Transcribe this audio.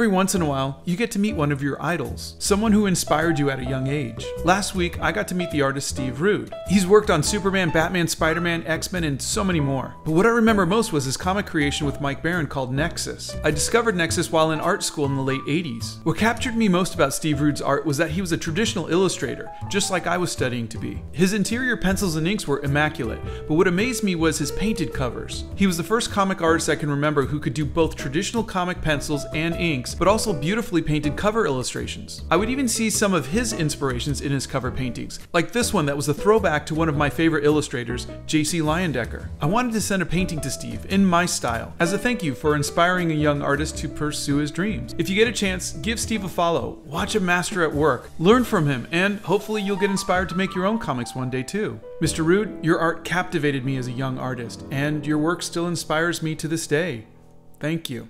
Every once in a while, you get to meet one of your idols, someone who inspired you at a young age. Last week, I got to meet the artist Steve Rude. He's worked on Superman, Batman, Spider Man, X Men, and so many more. But what I remember most was his comic creation with Mike Baron called Nexus. I discovered Nexus while in art school in the late 80s. What captured me most about Steve Rude's art was that he was a traditional illustrator, just like I was studying to be. His interior pencils and inks were immaculate, but what amazed me was his painted covers. He was the first comic artist I can remember who could do both traditional comic pencils and inks, but also beautifully painted cover illustrations. I would even see some of his inspirations in his cover paintings, like this one that was a throwback to one of my favorite illustrators, J.C. Leyendecker. I wanted to send a painting to Steve in my style, as a thank you for inspiring a young artist to pursue his dreams. If you get a chance, give Steve a follow, watch a master at work, learn from him, and hopefully you'll get inspired to make your own comics one day too. Mr. Rude, your art captivated me as a young artist, and your work still inspires me to this day. Thank you.